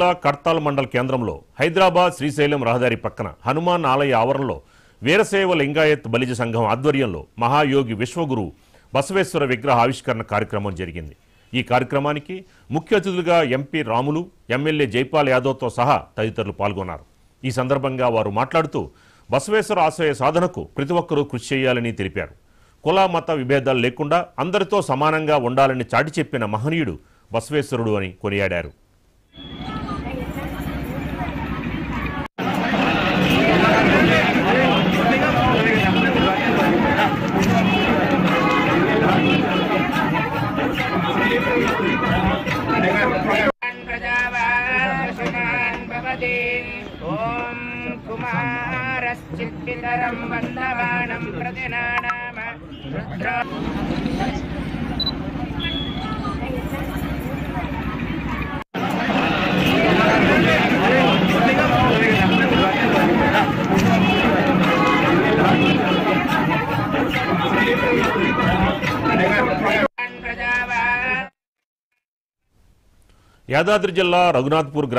జిల్లా మండల కేంద్రంలో హైదరాబాద్ శ్రీశైలం రహదారి పక్కన హనుమాన్ ఆలయ ఆవరణలో వీరశైవ లింగాయత్ బలిజ సంఘం ఆధ్వర్యంలో మహాయోగి విశ్వగురు బసవేశ్వర విగ్రహ ఆవిష్కరణ కార్యక్రమం జరిగింది. ఈ కార్యక్రమానికి ముఖ్య అతిథులుగా ఎంపీ రాములు ఎమ్మెల్యే జైపాల్ యాదవ్తో సహా తదితరులు పాల్గొన్నారు. ఈ సందర్భంగా వారు మాట్లాడుతూ బసవేశ్వర ఆశయ సాధనకు ప్రతి ఒక్కరూ కృషి చేయాలని తెలిపారు. కుల మత విభేదాలు లేకుండా అందరితో సమానంగా ఉండాలని చాటి చెప్పిన మహనీయుడు బసవేశ్వరుడు అని కొనియాడారు. प्रजावासुमान् भवति ॐ कुमारश्चित्पितरं वन्दवाणं प्रतिनानाम रुद्र प्रजावा యాదాద్రి జిల్లా రఘునాథ్పూర్ గ్రా